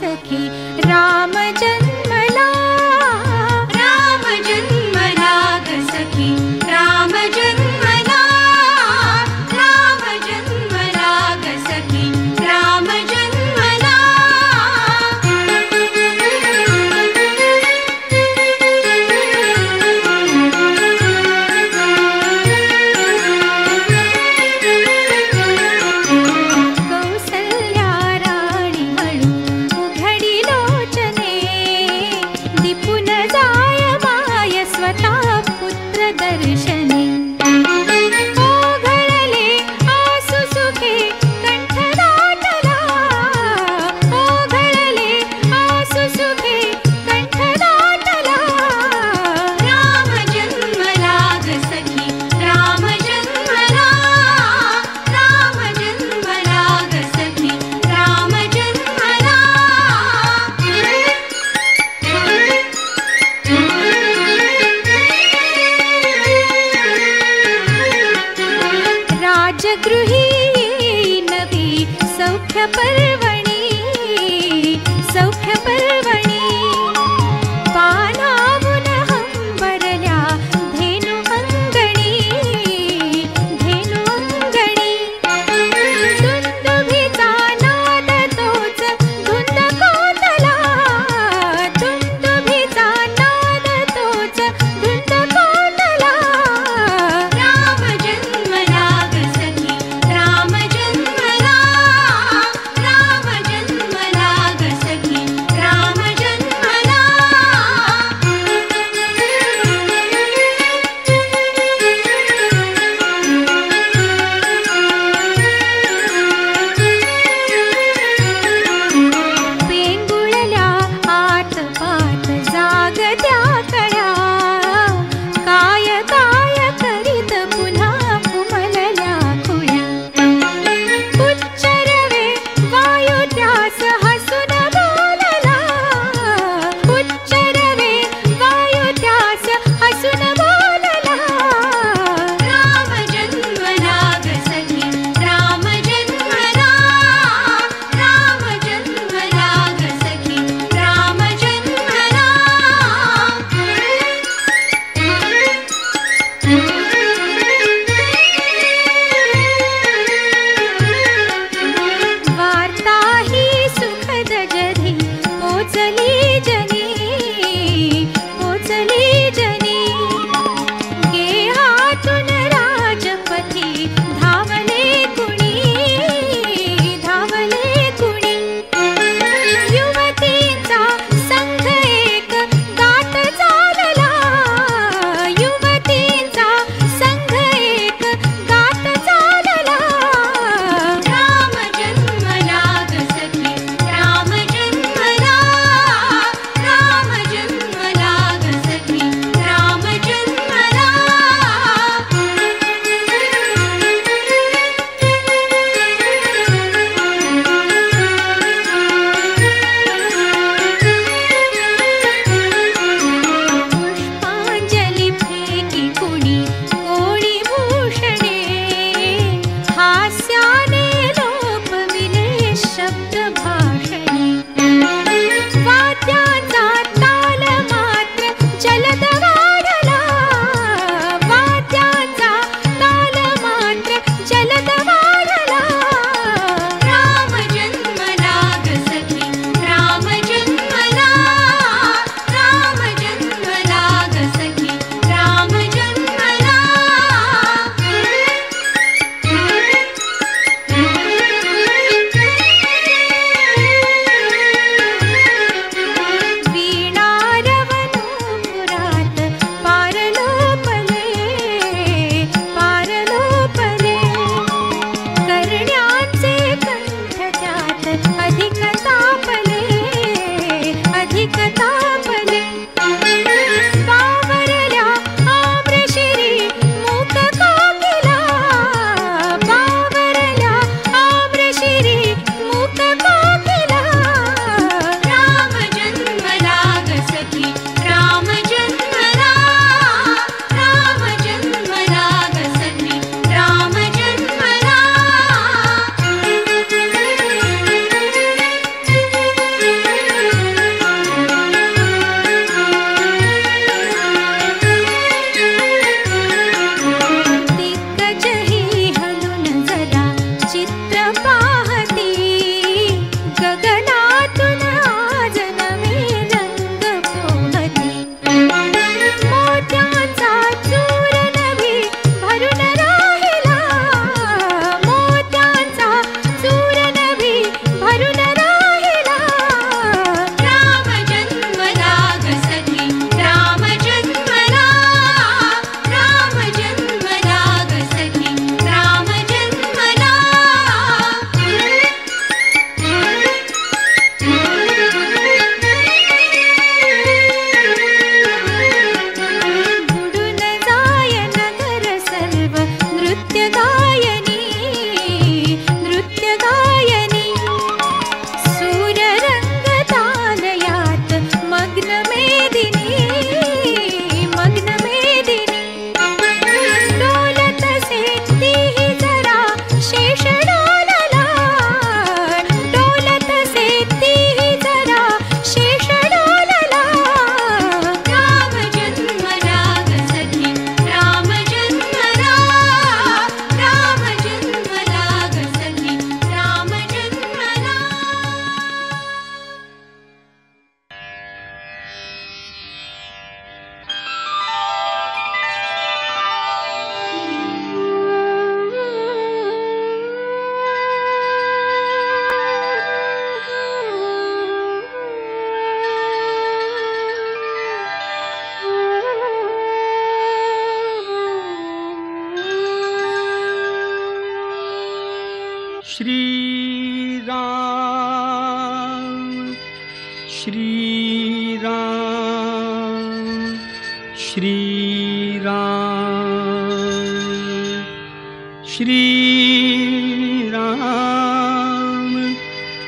सखी राम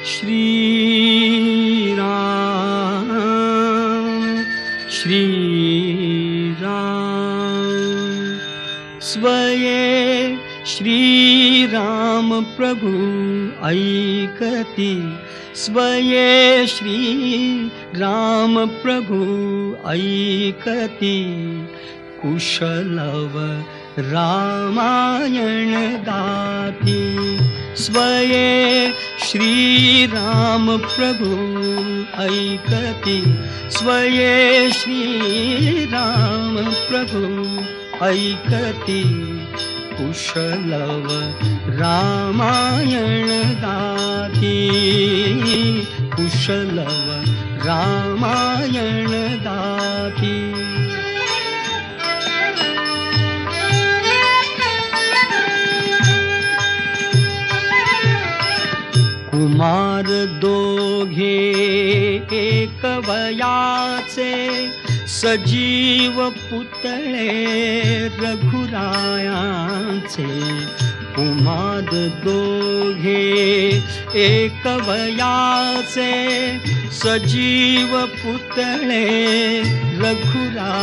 श्रीराम श्रीराम। स्वये श्रीराम प्रभु ऐकति। स्वये श्री राम प्रभु ऐकति। कुशलव रामायण गाति स्वये श्रीराम प्रभु ऐकति। स्वये श्रीराम प्रभु ऐकति। कुशलव रामायण गाति कुशलव रामायण गाति कुमार दोघे एक वयाचे सजीव पुतळे रघुरायांचे. कुमार दोघे एक वयाचे सजीव पुतळे रघुरायांचे.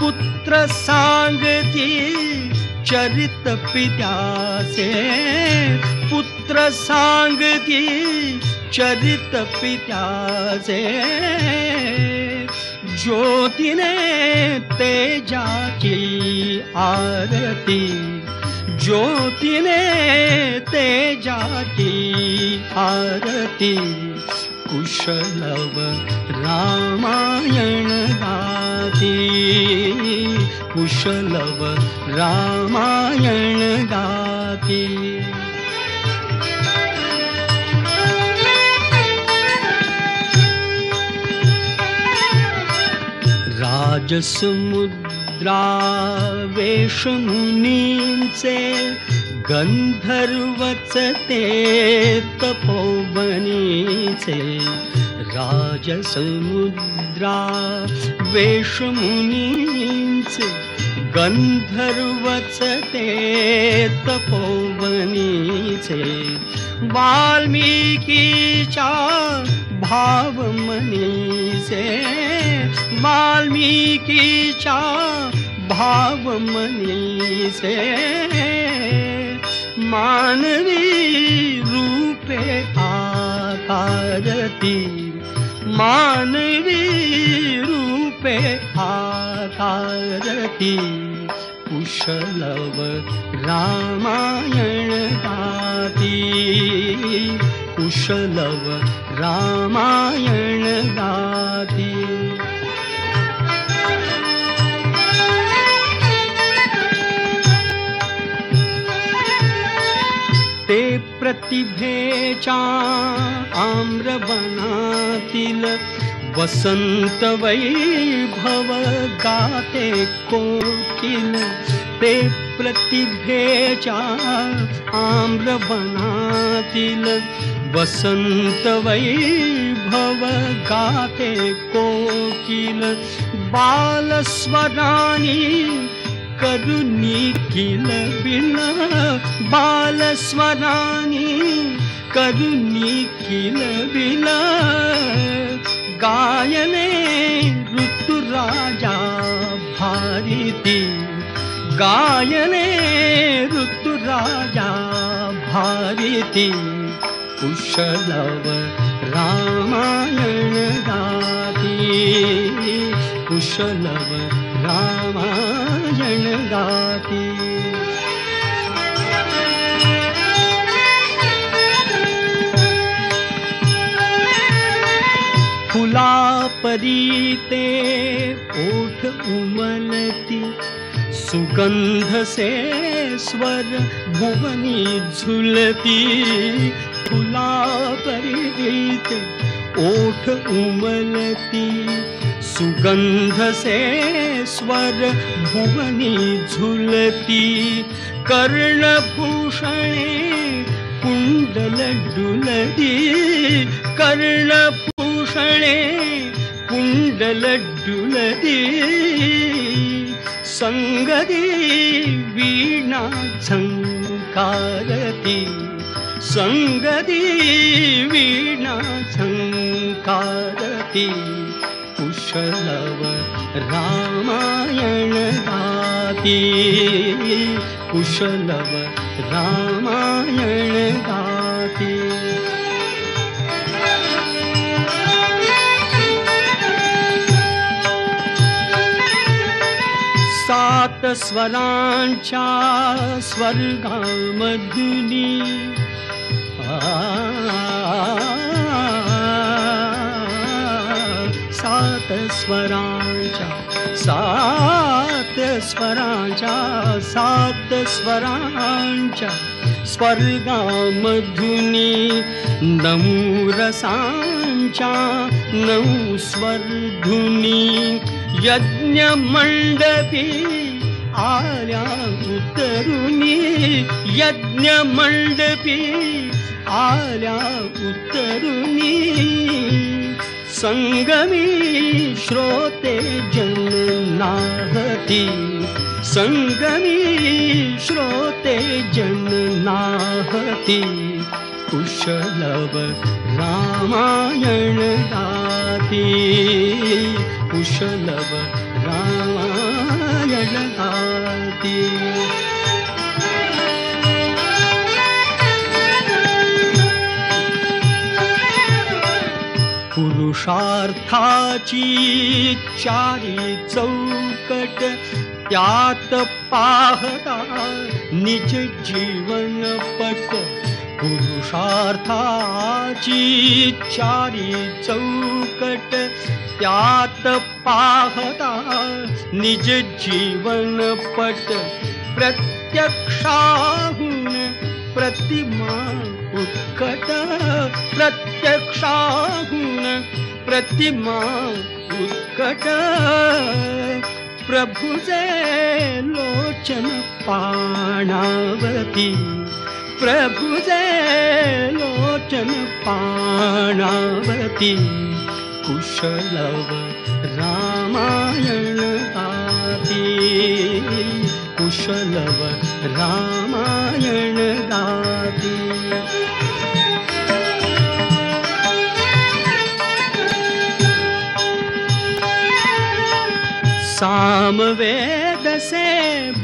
पुत्र सांगती चरित पित्याचे पुत्र सांगती चरित पित्याचे ज्योतिने तेजाची आरती ज्योतिने तेजाची आरती। कुशलव रामायण गाती कुशलव रामायण गाती। राजसमुद्रा वेशमुनींचे गंधर्वचते तपोवनीचे राजसमुद्रा गंधर्वचते तपोवनीचे वाल्मिकीच्या भावमनीचे वाल्मिकीच्या भावमनीचे मानवी रूपे आकारती। मानवी रूपे आकारती कुशलव रामायण गाती। कुशलव रामायण गाती। ते प्रतिभेच्या आम्रवनातील वसंत वैभव गाते कोकिल ते प्रतिभेच्या आम्रवनातील वसंत वैभव गाते कोकिल बालस्वरानी करुणी किल बिल बालस्वरानी करुणी किल बिल गायने ऋतुराजा भारती गायने ऋतुराजा भारती कुशलव रामायण गाती। कुशलव रामायण गाती परीते ओठ उमलती से स्वर भुवनी झुलती फुला परीते ओठ उमलती सुगंध से स्वर भुवनी झुलती कर्णभूषणे कुण्डल डुलदी कर्णभूषणे कुण्डल डुलदी सङ्गदी वीणा झङ्कारती सङ्गदी वीणा झङ्कारती कुशलव रामायण गाती कुशलव रामायण गाती सात स्वरांच्या स्वर्गामधुनी सात स्वरांच्या सात स्वरांच्या सात स्वरांच्या स्वर्गामधुनी नऊ रसांच्या नऊ स्वरधुनी यज्ञमण्डपी आल्या उतरुनी यज्ञमण्डपी आल्या उतरुनी सङ्गमी श्रोते जन्नाहति सङ्गमी श्रोते जन्नाहति कुशलव रामायण गाति कुशलव रामायण गाति पुरुषार्थाची चारी चौकट त्यात पाहता निज जीवन पट पुरुषार्थाची चारी चौकट त्यात पाहता निज जीवन पट प्रत्यक्षाहून प्रतिमा उत्कट। प्रत्यक्षाहून प्रतिमा उत्कट। प्रभुजे लोचन पाणावती प्रभुजे लोचन पाणावती कुशलव रामायण गाती कुशलव रामायण गाती सामवेद से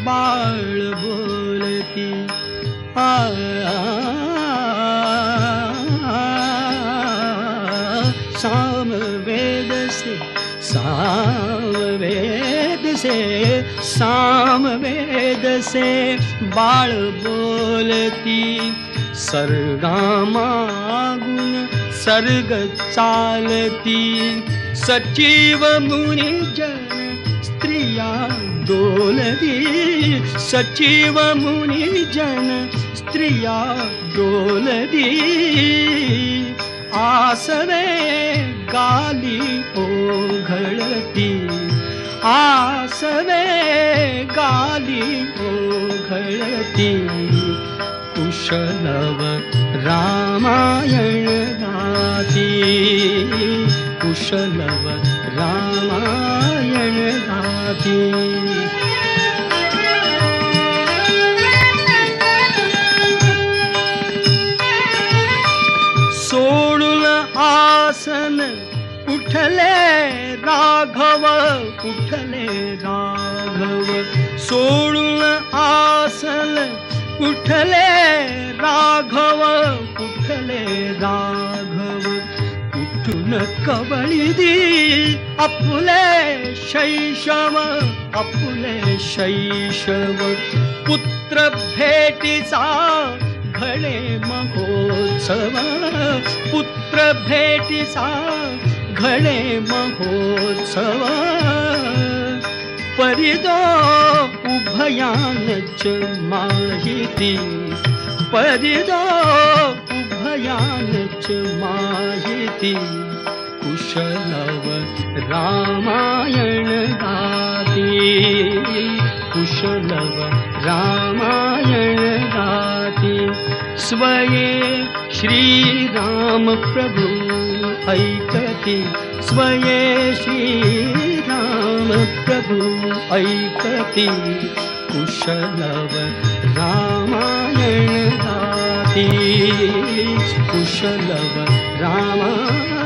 बाळ बोलती आ सामवेद से सामवेद से बाळ बोलती। सर्गामागुण सर्ग चालती। सचिव मुनी जन स्त्रिया डोलती सचिव मुनी जन स्त्रिया डोलती आसवे गाली ओघळती आसवे गाली ओघळती कुशलव रामायण गाती कुशलव रामायण गाती सोडून आसन उठले राघव उठले राघव. दी अपुले शैशव अपुले शैशव. पुत्र भेटीचा घडे महोत्सव. पुत्र भेटीचा घडे महोत्सव परिदो उभयानच माहिती। परिदो उभयानच माहिती। कुशलव रामायण गाती। कुशलव रामायण गाती। स्वये श्रीराम प्रभु ऐकति। स्वये श्रीराम प्रभु ऐकति कुशलव रामायण गाती कुशलव रामायण